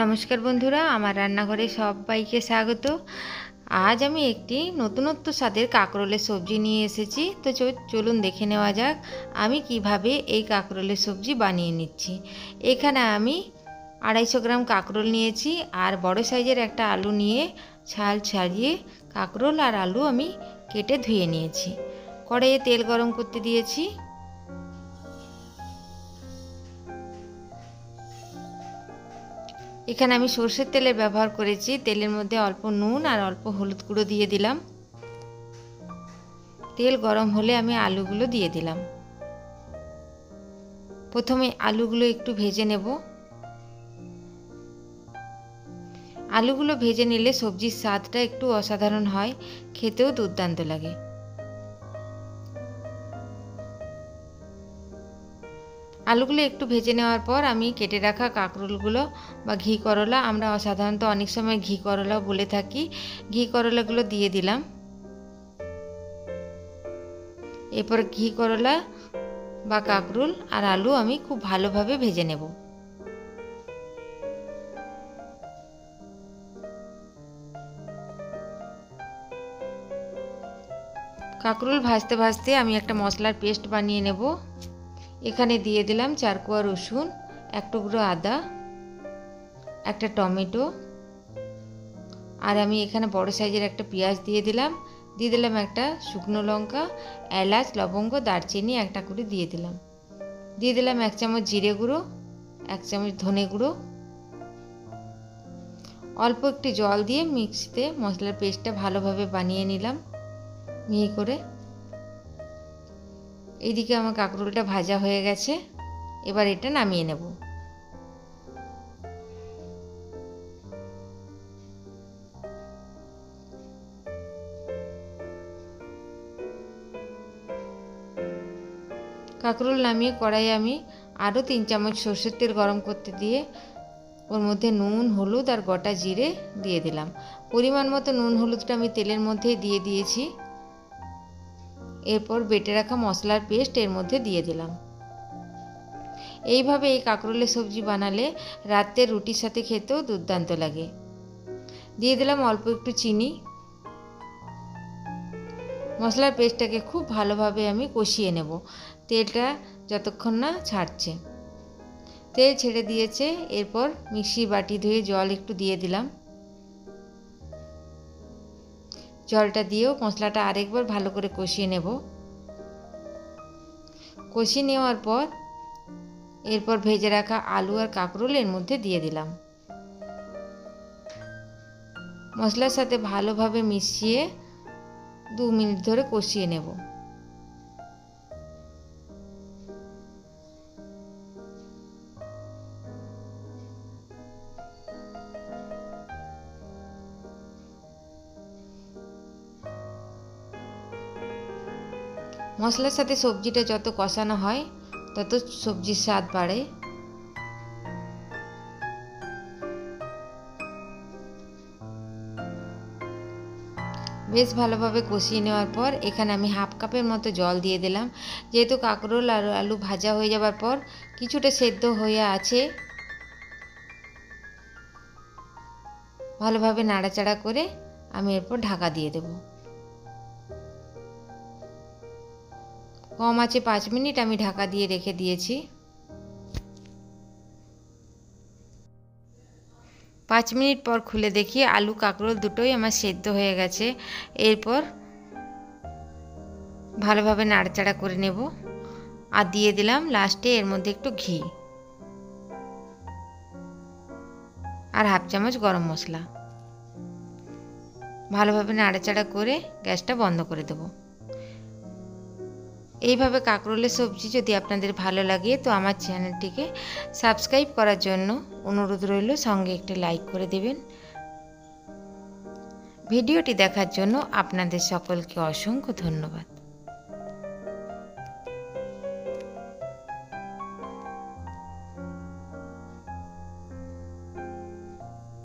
নমস্কার বন্ধুরা, আমার রান্নাঘরে সবাইকে স্বাগত। আজ আমি একটি নতুনত্ব স্বাদের কাঁকরোলের সবজি নিয়ে এসেছি। তো চলুন দেখে নেওয়া যাক, আমি কীভাবে এই কাঁকরোলের সবজি বানিয়ে নিচ্ছি। এখানে আমি আড়াইশো গ্রাম কাঁকরোল নিয়েছি, আর বড় সাইজের একটা আলু নিয়ে ছাল ছাড়িয়ে কাঁকরোল আর আলু আমি কেটে ধুয়ে নিয়েছি। কড়াইয়ে তেল গরম করতে দিয়েছি এখানে আমি সর্ষের তেলের ব্যবহার করেছি। তেলের মধ্যে অল্প নুন আর অল্প হলুদ গুঁড়ো দিয়ে দিলাম। তেল গরম হলে আমি আলুগুলো দিয়ে দিলাম। প্রথমে আলুগুলো একটু ভেজে নেব। আলুগুলো ভেজে নিলে সবজির স্বাদটা একটু অসাধারণ হয়, খেতেও দুর্দান্ত লাগে। আলুগুলো একটু ভেজে নেওয়ার পর আমি কেটে রাখা কাঁকরোলগুলো বা ঘি করলা। আমরা সাধারণত অনেক সময় ঘি করলাও বলে থাকি। ঘি করলাগুলো দিয়ে দিলাম। এরপর ঘি করলা বা কাঁকরোল আর আলু আমি খুব ভালোভাবে ভেজে নেব। কাঁকরোল ভাজতে ভাজতে আমি একটা মশলার পেস্ট বানিয়ে নেব। এখানে দিয়ে দিলাম চার কোয়া রসুন, এক টুকরো আদা, একটা টমেটো, আর আমি এখানে বড় সাইজের একটা পেঁয়াজ দিয়ে দিলাম। দিয়ে দিলাম একটা শুকনো লঙ্কা, এলাচ, লবঙ্গ, দারচিনি একটা করে দিয়ে দিলাম। দিয়ে দিলাম এক চামচ জিরে গুঁড়ো, এক চামচ ধনে গুঁড়ো। অল্প একটু জল দিয়ে মিক্সিতে মশলার পেস্টটা ভালোভাবে বানিয়ে নিলাম। মিহি করে। এইদিকে আমার কাঁকরোলটা ভাজা হয়ে গেছে। এবার এটা নামিয়ে নেব। কাঁকরোল নামিয়ে কড়াই আমি আরও তিন চামচ সর্ষের তেল গরম করতে দিয়ে ওর মধ্যে নুন, হলুদ আর গোটা জিরে দিয়ে দিলাম। পরিমাণ মতো নুন, হলুদটা আমি তেলের মধ্যে দিয়ে দিয়েছি। এরপর বেটে রাখা মশলার পেস্ট এর মধ্যে দিয়ে দিলাম। এইভাবে এই কাঁকরোলের সবজি বানালে রাতে রুটির সাথে খেতেও দুর্দান্ত লাগে। দিয়ে দিলাম অল্প একটু চিনি। মশলার পেস্টটাকে খুব ভালোভাবে আমি কষিয়ে নেব। তেলটা যতক্ষণ না ছাড়ছে। তেল ছেড়ে দিয়েছে, এরপর মিক্সি বাটি ধুয়ে জল একটু দিয়ে দিলাম। জলটা দিয়েও মশলাটা আরেকবার ভালো করে কষিয়ে নেব। কষিয়ে নেওয়ার পর এরপর ভেজে রাখা আলু আর কাঁকরোল এর মধ্যে দিয়ে দিলাম। মশলার সাথে ভালোভাবে মিশিয়ে দু মিনিট ধরে কষিয়ে নেব। মশলার সাথে সবজিটা যত কষানো হয়, তত সবজির স্বাদ বাড়ে। বেশ ভালোভাবে কষিয়ে নেওয়ার পর এখানে আমি হাফ কাপের মতো জল দিয়ে দিলাম। যেহেতু কাঁকরোল আর আলু ভাজা হয়ে যাবার পর কিছুটা সেদ্ধ হয়ে আছে, ভালোভাবে নাড়াচাড়া করে আমি এরপর ঢাকা দিয়ে দেবো। কম আছে পাঁচ মিনিট, আমি ঢাকা দিয়ে রেখে দিয়েছি। পাঁচ মিনিট পর খুলে দেখি আলু, কাঁকরোল দুটোই আমার সেদ্ধ হয়ে গেছে। এরপর ভালোভাবে নাড়াচাড়া করে নেব। আর দিয়ে দিলাম লাস্টে এর মধ্যে একটু ঘি আর হাফ চামচ গরম মশলা। ভালোভাবে নাড়াচাড়া করে গ্যাসটা বন্ধ করে দেবো। এইভাবে কাঁকরোলের সবজি যদি আপনাদের ভালো লাগে, তো আমার চ্যানেলটিকে সাবস্ক্রাইব করার জন্য অনুরোধ রইল, সঙ্গে একটি লাইক করে দেবেন। ভিডিওটি দেখার জন্য আপনাদের সকলকে অসংখ্য ধন্যবাদ।